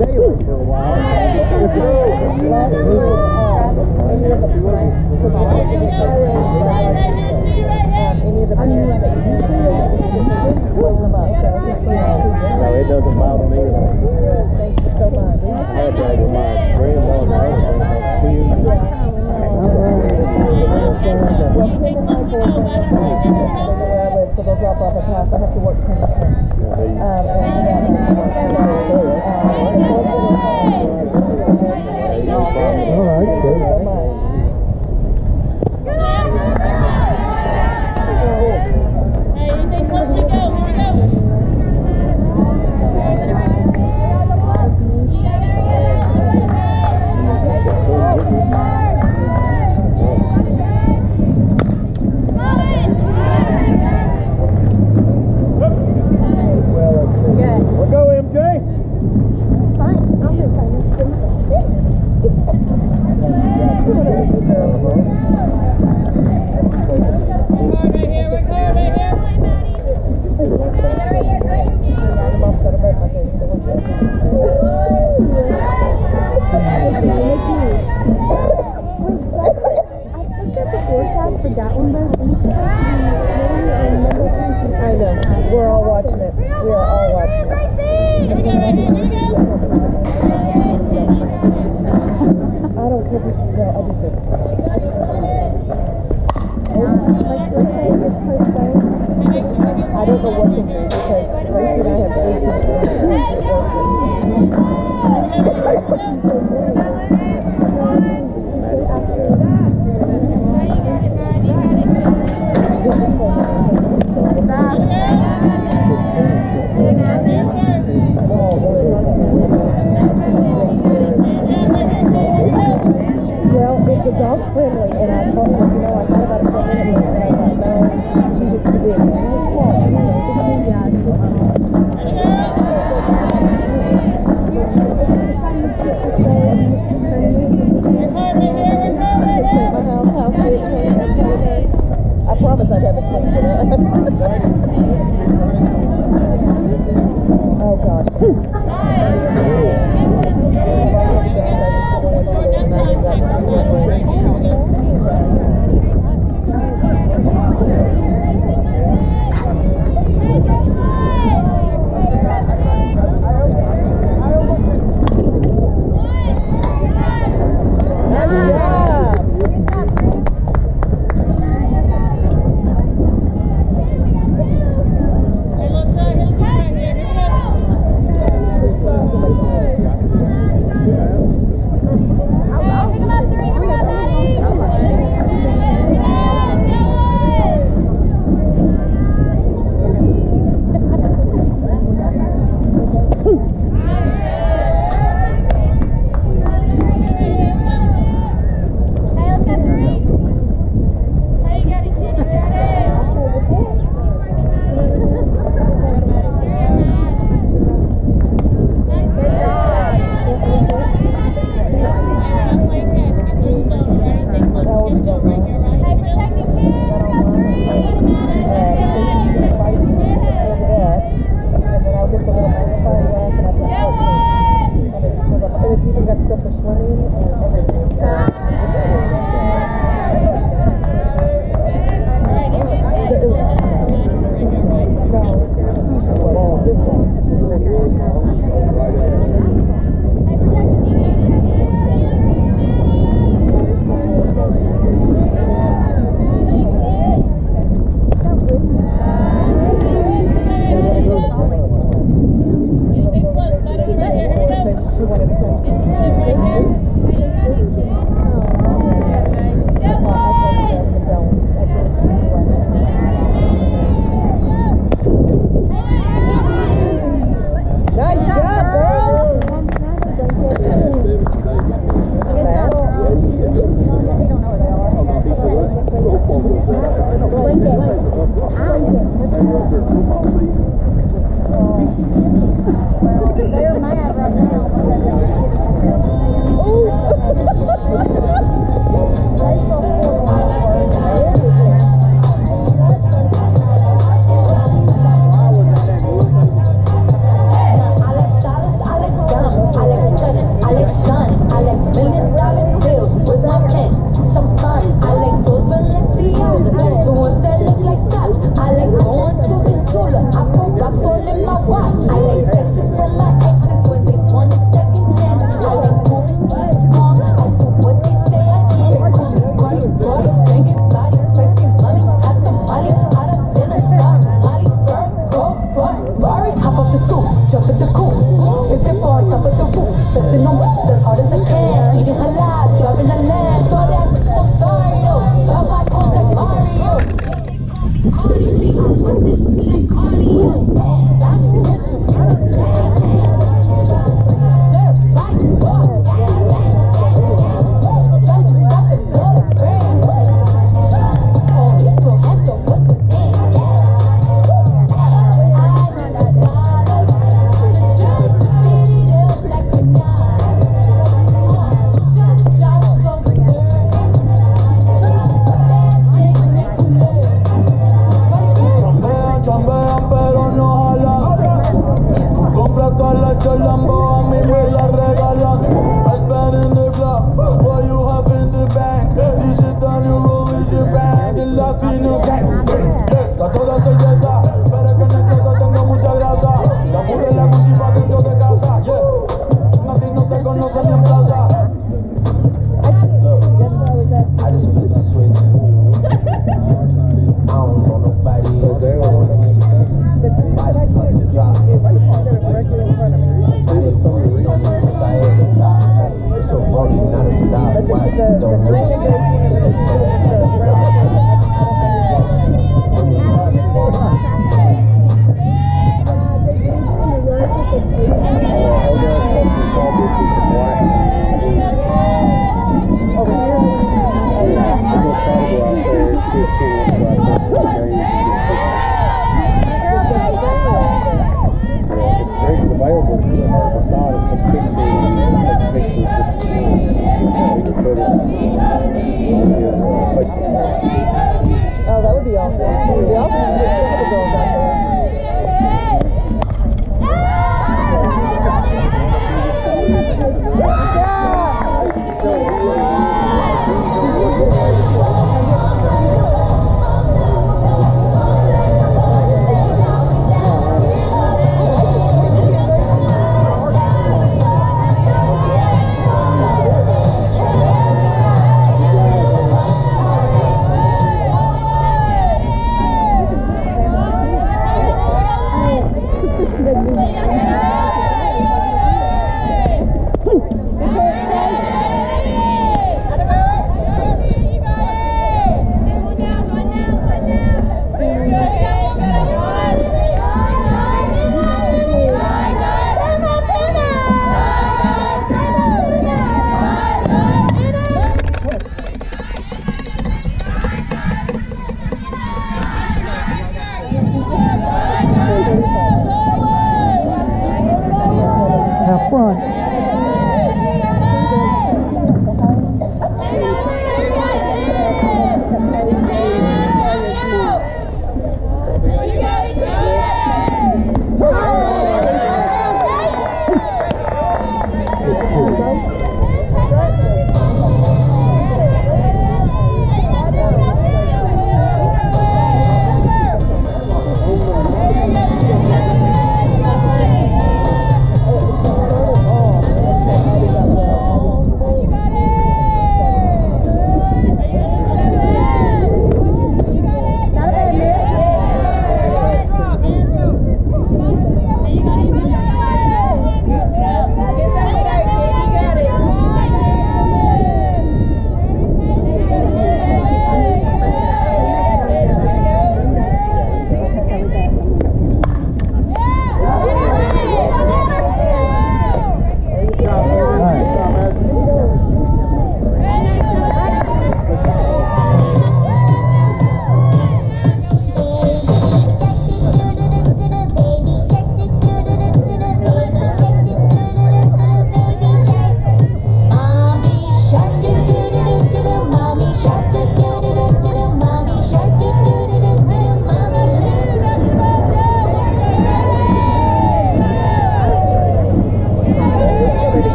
daylight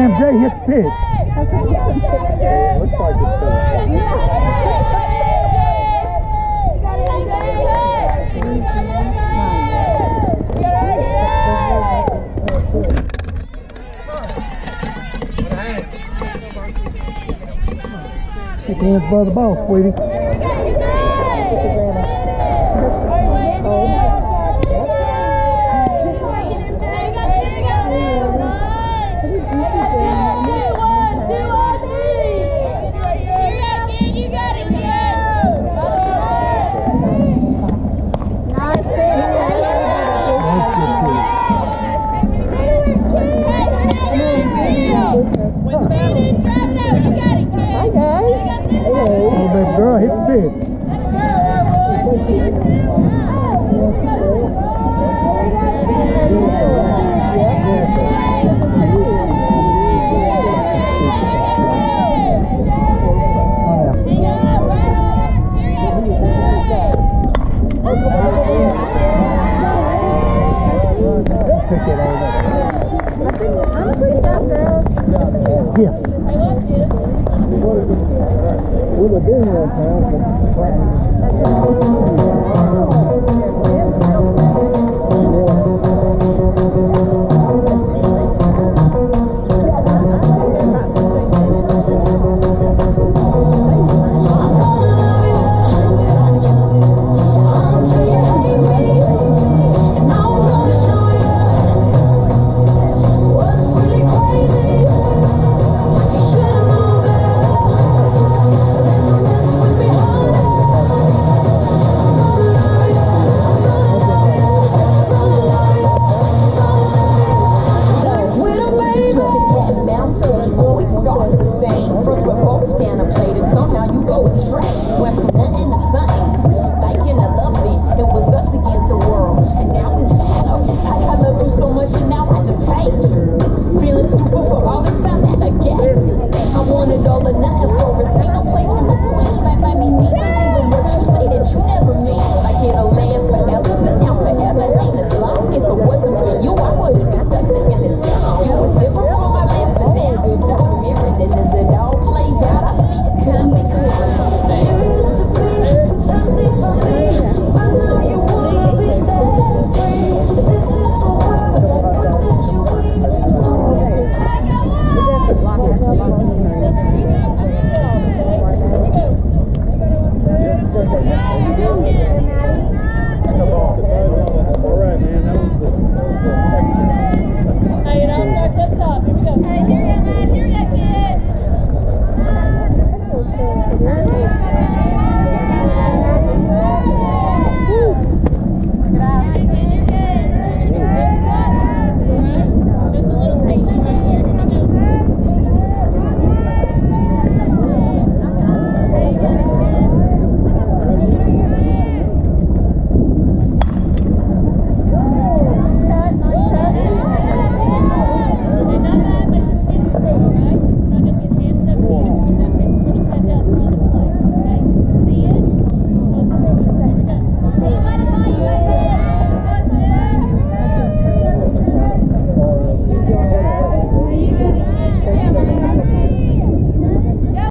MJ hit the pitch. looks like it's Get hands by the ball, sweetie. Yes. I love you. We were doing that time.